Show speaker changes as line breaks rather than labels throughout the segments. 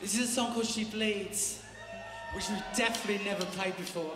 This is a song called She Bleeds, which we've definitely never played before.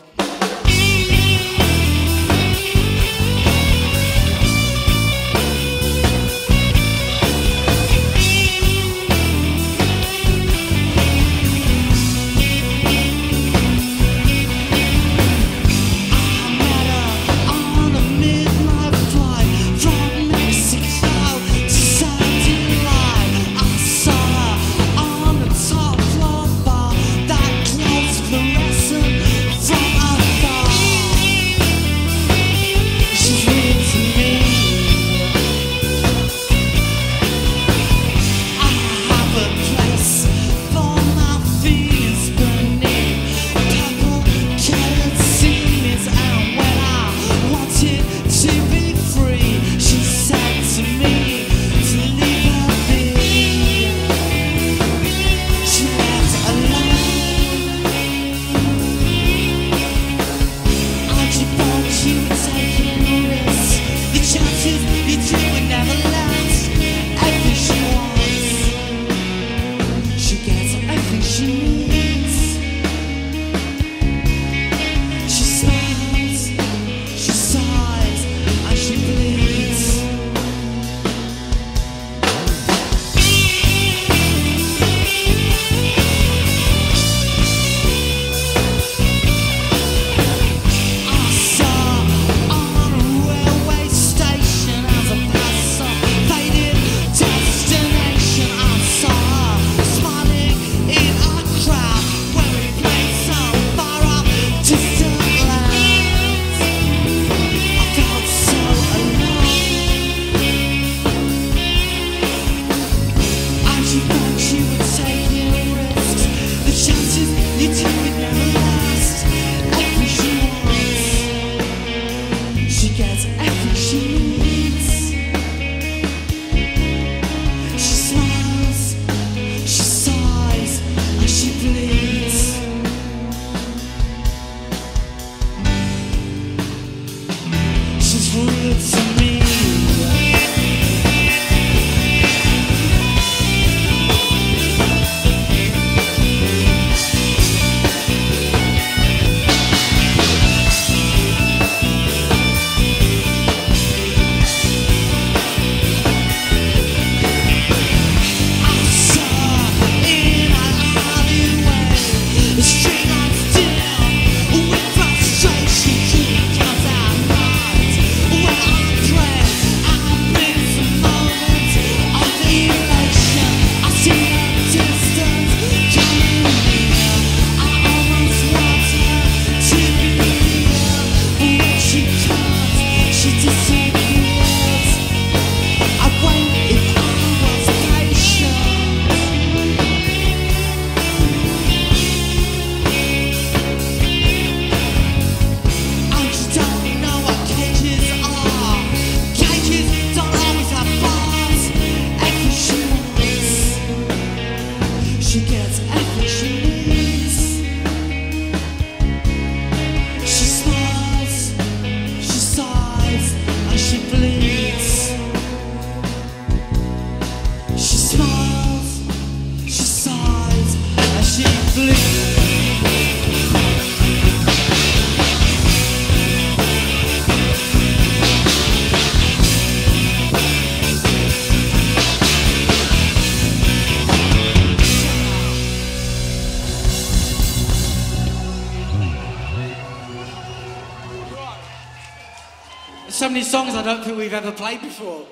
So many songs I don't think we've ever played before.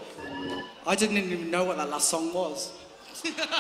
I didn't even know what that last song was.